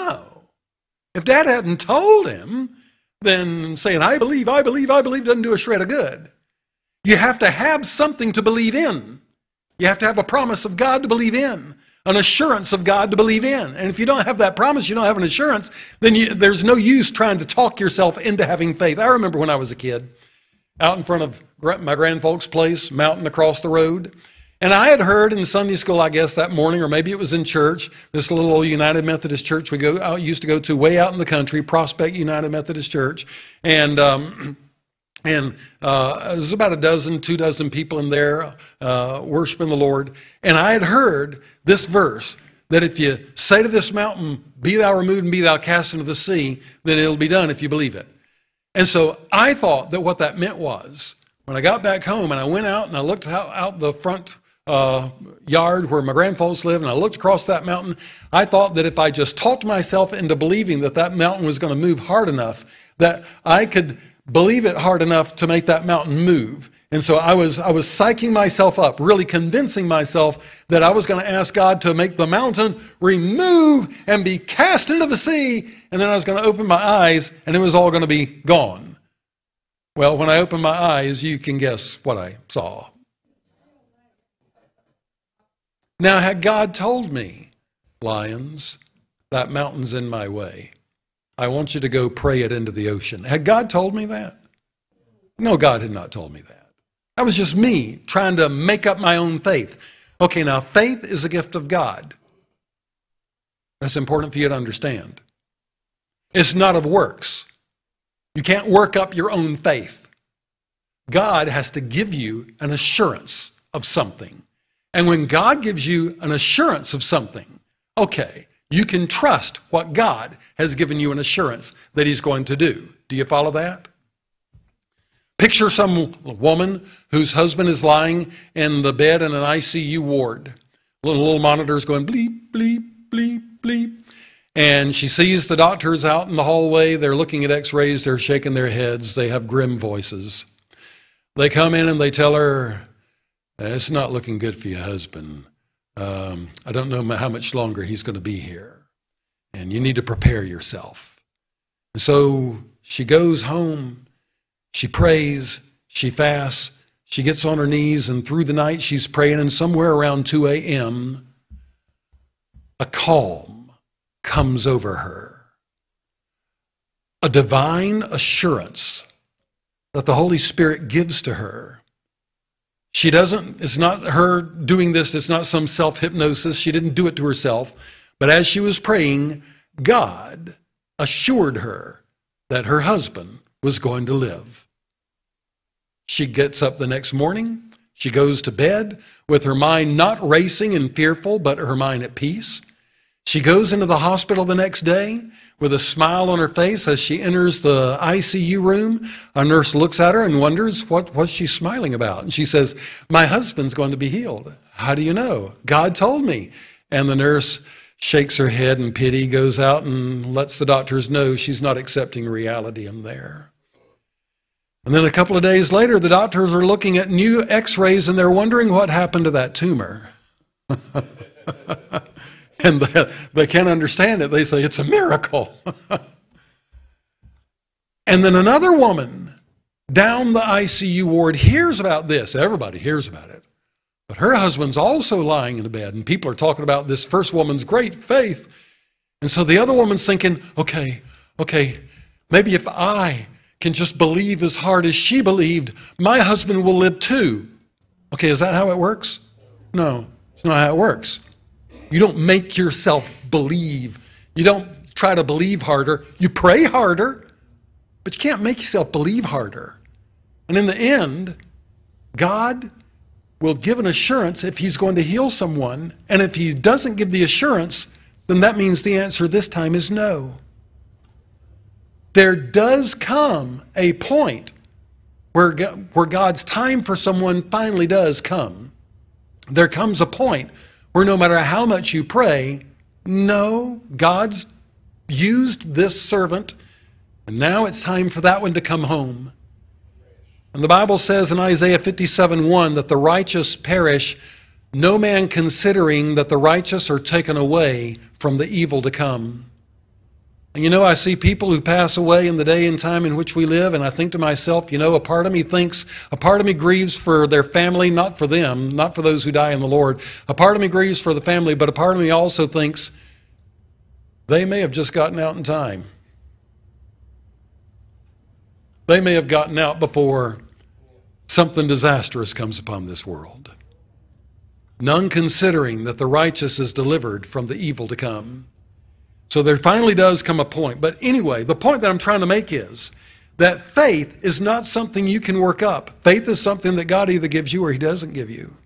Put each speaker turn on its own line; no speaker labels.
No. If dad hadn't told him, then saying, I believe, I believe, I believe doesn't do a shred of good. You have to have something to believe in. You have to have a promise of God to believe in, an assurance of God to believe in. And if you don't have that promise, you don't have an assurance, then you, there's no use trying to talk yourself into having faith. I remember when I was a kid, out in front of my grandfolks' place, mountain across the road. And I had heard in Sunday school, I guess, that morning, or maybe it was in church, this little old United Methodist church we go out, used to go to way out in the country, Prospect United Methodist Church. And um, and uh, there's about a dozen, two dozen people in there uh, worshiping the Lord. And I had heard this verse that if you say to this mountain, Be thou removed and be thou cast into the sea, then it'll be done if you believe it. And so I thought that what that meant was when I got back home and I went out and I looked out, out the front uh, yard where my grandfolks lived and I looked across that mountain, I thought that if I just talked myself into believing that that mountain was going to move hard enough, that I could believe it hard enough to make that mountain move. And so I was, I was psyching myself up, really convincing myself that I was going to ask God to make the mountain remove and be cast into the sea. And then I was going to open my eyes and it was all going to be gone. Well, when I opened my eyes, you can guess what I saw. Now, had God told me, Lyons, that mountain's in my way, I want you to go pray it into the ocean. Had God told me that? No, God had not told me that. That was just me trying to make up my own faith. Okay, now faith is a gift of God. That's important for you to understand. It's not of works. You can't work up your own faith. God has to give you an assurance of something. And when God gives you an assurance of something, okay, you can trust what God has given you an assurance that He's going to do. Do you follow that? Picture some woman whose husband is lying in the bed in an ICU ward. Little, little monitors going bleep, bleep, bleep, bleep. And she sees the doctors out in the hallway. They're looking at x rays, they're shaking their heads, they have grim voices. They come in and they tell her, It's not looking good for your husband. Um, I don't know how much longer he's going to be here. And you need to prepare yourself. And so she goes home, she prays, she fasts, she gets on her knees, and through the night she's praying, and somewhere around 2 a.m., a calm comes over her. A divine assurance that the Holy Spirit gives to her she doesn't, it's not her doing this, it's not some self hypnosis. She didn't do it to herself. But as she was praying, God assured her that her husband was going to live. She gets up the next morning. She goes to bed with her mind not racing and fearful, but her mind at peace. She goes into the hospital the next day with a smile on her face as she enters the ICU room. A nurse looks at her and wonders what was she smiling about. And she says, "My husband's going to be healed." How do you know? God told me. And the nurse shakes her head in pity, goes out and lets the doctors know she's not accepting reality in there. And then a couple of days later, the doctors are looking at new x rays and they're wondering what happened to that tumor. and they, they can't understand it. They say it's a miracle. and then another woman down the ICU ward hears about this. Everybody hears about it. But her husband's also lying in the bed, and people are talking about this first woman's great faith. And so the other woman's thinking, okay, okay, maybe if I can just believe as hard as she believed, my husband will live too. Okay, is that how it works? No, it's not how it works. You don't make yourself believe. You don't try to believe harder. You pray harder, but you can't make yourself believe harder. And in the end, God will give an assurance if He's going to heal someone. And if He doesn't give the assurance, then that means the answer this time is no. There does come a point where, where God's time for someone finally does come. There comes a point where no matter how much you pray, no, God's used this servant, and now it's time for that one to come home. And the Bible says in Isaiah 57 1 that the righteous perish, no man considering that the righteous are taken away from the evil to come. And you know, I see people who pass away in the day and time in which we live, and I think to myself, you know, a part of me thinks, a part of me grieves for their family, not for them, not for those who die in the Lord. A part of me grieves for the family, but a part of me also thinks they may have just gotten out in time. They may have gotten out before something disastrous comes upon this world. None considering that the righteous is delivered from the evil to come. So there finally does come a point. But anyway, the point that I'm trying to make is that faith is not something you can work up. Faith is something that God either gives you or He doesn't give you.